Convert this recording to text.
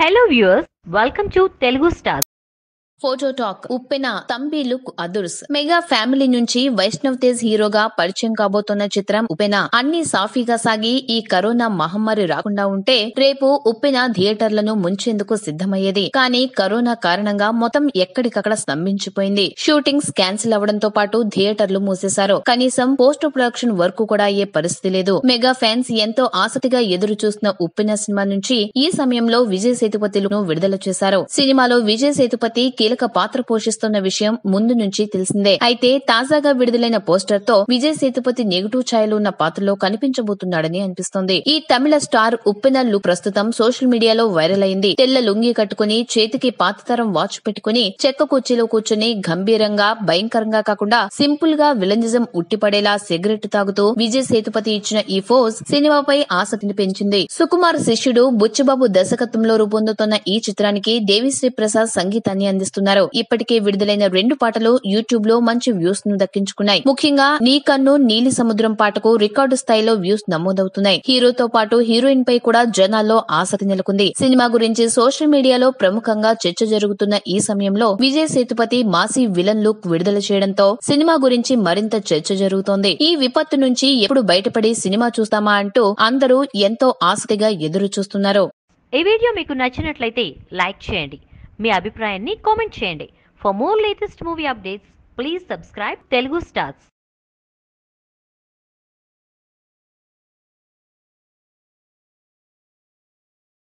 Hello viewers welcome to Telugu star photo talk Uppena Thambi look Adhurs. Mega family నుంచి వైష్ణవ్ తేజ్ హీరోగా పరిచయం కాబోతున్న చిత్రం ఉప్పెన. అన్ని సాఫీగా సాగి ఈ కరోనా మహమ్మారి రాకుండా ఉంటే రేపు ఉప్పెన థియేటర్లను ముంచేందుకు సిద్ధమయ్యేది. కానీ కరోనా కారణంగా మొత్తం ఎక్కడికక్కడ స్తంభించిపోయింది. షూటింగ్స్ క్యాన్సిల్ అవడంతో పాటు థియేటర్లు మూసేశారు. కనీసం పోస్ట్ ప్రొడక్షన్ వర్క్ కూడా అయ్యే పరిస్థితి లేదు. మెగా ఫ్యాన్స్ ఎంతో ఆసక్తిగా ఎదురు చూస్తున్న ఉప్పెన సినిమా నుంచి ఈ సమయంలో విజయ్ సేతుపతిను విడుదల చేశారు. సినిమాలో విజయ్ సేతుపతి కీలక పాత్ర పోషిస్తున్న విషయం ముందు నుంచి తెలిసిందే. అయితే తాజాగా విడుదలైన పోస్టర్తో విజయ్ సేతుపతి నెగిటివ్ ఛాయలు ఉన్న పాత్రలో కనిపించబోతున్నాడని అనిపిస్తోంది. ఈ తమిళ స్టార్ ఉప్పెనల్లు ప్రస్తుతం సోషల్ మీడియాలో వైరల్ అయింది. తెల్ల లుంగి కట్టుకుని చేతికి పాతతరం వాచ్ పెట్టుకుని చెక్క కుర్చీలో కూర్చుని గంభీరంగా భయంకరంగా కాకుండా సింపుల్గా విలంజిజం ఉట్టిపడేలా సిగరెట్ తాగుతూ విజయ్ సేతుపతి ఇచ్చిన ఈ ఫోజ్ సినిమాపై ఆసక్తిని పెంచింది. సుకుమార్ శిష్యుడు బుచ్చిబాబు దర్శకత్వంలో రూపొందుతున్న ఈ చిత్రానికి దేవిశ్రీ ప్రసాద్ సంగీతాన్ని అందిస్తున్నారు. ఇప్పటికే విడుదలైన రెండు పాటలు యూట్యూబ్లో మంచి వ్యూస్ను దక్కించుకున్నాయి. ముఖ్యంగా నీ కన్ను నీలి సముద్రం పాటకు రికార్డు స్థాయిలో వ్యూస్ నమోదవుతున్నాయి. హీరోతో పాటు హీరోయిన్ పై కూడా జనాల్లో ఆసక్తి నెలకొంది. సినిమా గురించి సోషల్ మీడియాలో ప్రముఖంగా చర్చ జరుగుతున్న ఈ సమయంలో Vijay Sethupathi massy villain look విడుదల చేయడంతో సినిమా గురించి మరింత చర్చ జరుగుతోంది. ఈ విపత్తు నుంచి ఎప్పుడు బయటపడి సినిమా చూస్తామా అంటూ అందరూ ఎంతో ఆసక్తిగా ఎదురు చూస్తున్నారు ఈ వీడియో మీకు నచ్చినట్లయితే లైక్ చేయండి. మీ అభిప్రాయాన్ని కామెంట్ చేయండి. For more latest movie updates please subscribe Telugu stars